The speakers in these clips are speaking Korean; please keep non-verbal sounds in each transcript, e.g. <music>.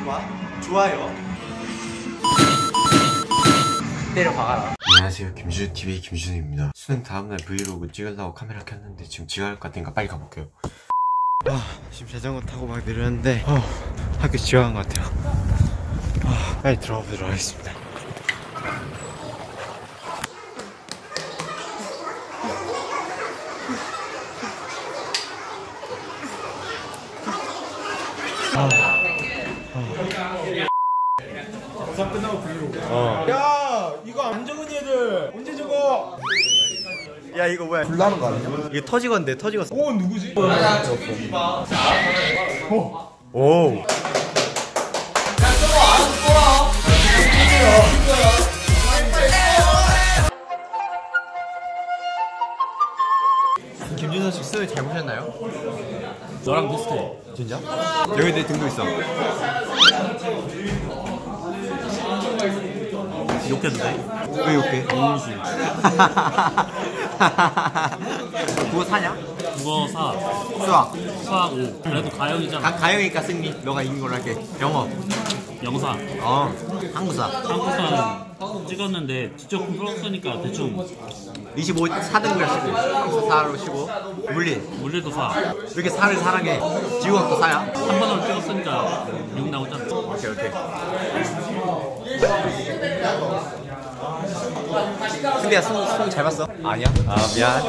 구독과 좋아요. 때려 박아라. 안녕하세요. 김준TV 김준입니다. 수능 다음날 브이로그 찍으려고 카메라 켰는데 지금 지각할 것 같으니까 빨리 가볼게요. 아 지금 자전거 타고 막 내렸는데 어, 학교 지각한 것 같아요. 아, 빨리 들어가 보도록 하겠습니다 야 이거 안정은이 애들. 언제 저거 야 이거 뭐야? 불나는 거 아니야? 이게 터지건데 터지건. 오 누구지? 오 씨 수능 잘 보셨나요? 너랑 비슷해. 진짜? 여기 내 등도 있어 욕해도 돼? 왜 욕해? 인수. <laughs> 그거 사냐? 국어 4, 수학 수학 5. 그래도 가영이잖아. 가, 가영이니까 승리 너가 이긴 걸로 할게 영어 영사. 어 한국사 한국사는 찍었는데 직접 풀었으니까 대충 25 4등급이야 11 4로 쉬고 물리 물리도 4. 왜 이렇게 사를 사랑해 지구학도 사야? 한 번으로 찍었으니까 6 나오잖아. 오케이 오케이 やった! 승리야 수능 봤어? 아니야? 아 미안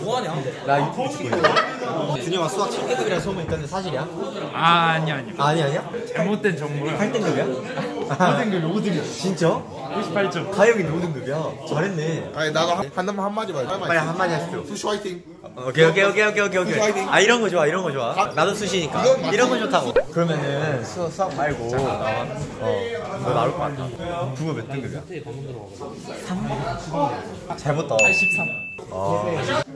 뭐하냐? 나 유튜브 찍고 있어 준영아 수학 7등급이라는 소문 있던데 사실이야? 아 아니 아니 아니 아니야? 잘못된 정보야 8등급이야? 5등급 5등급 진짜? 98점 가영이 5등급이야 잘했네 아니 나도 한, 한마디 한마디 말. 빨리 한마디 하시죠 수시 화이팅. 오케이 오케이 오케이 오케이 오케이 오케이 화이팅. 아 이런 거 좋아 이런 거 좋아 나도 수시니까. 이런 거 좋다고 그러면은 수, 수학 말고 어너 나올 거 같아 국어 몇 등급이야? 3? 잘못 따13 어.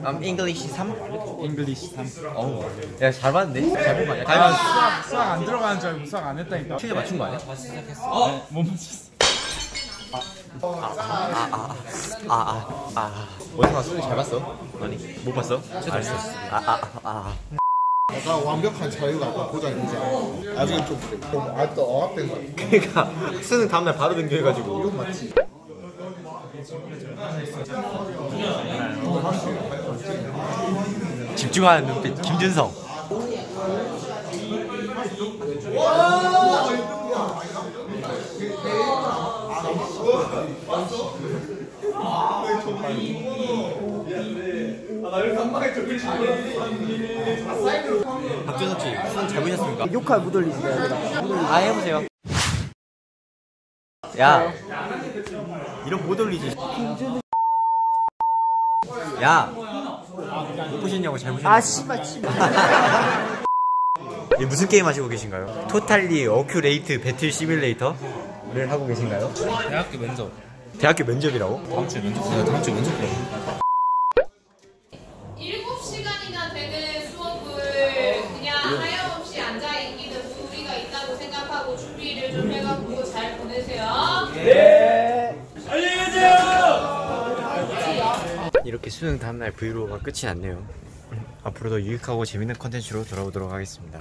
I'm English 3? 잉글리시 3 어우 야 잘 봤는데? 잘본 거 아니야? 아 수학 수학 안 들어가는 줄 알고 수학 안 했다니까 틀려 맞춘 거 아니야? 못 맞췄어 아 아아아 어디서 수능 잘 봤어? 아니 못 봤어? 알았어 아 아아 내가 완벽한 자유가 아까. 아직은 좀 그래. 좀 아직도 억압된 거. 같아. 그러니까 수능 다음날 바로 등교해가지고 이건 맞지. 집중하는 눈빛 김준성. 박준석 씨 수능 잘 보셨습니까? 욕할 못 올리지 아 해보세요. 야 이런 못 올리지 야못 보셨냐고 잘 보셨냐고 아 씨발 씨발 <laughs> 무슨 게임 하시고 계신가요? 토탈리 어큐레이트 배틀 시뮬레이터를 하고 계신가요? 대학교 면접 대학교 면접이라고? 다음 주에 면접 네, 다음 주에 면접 보러 7 수능 다음날 브이로그가 끝이 났네요. 앞으로도 유익하고 재밌는 컨텐츠로 돌아오도록 하겠습니다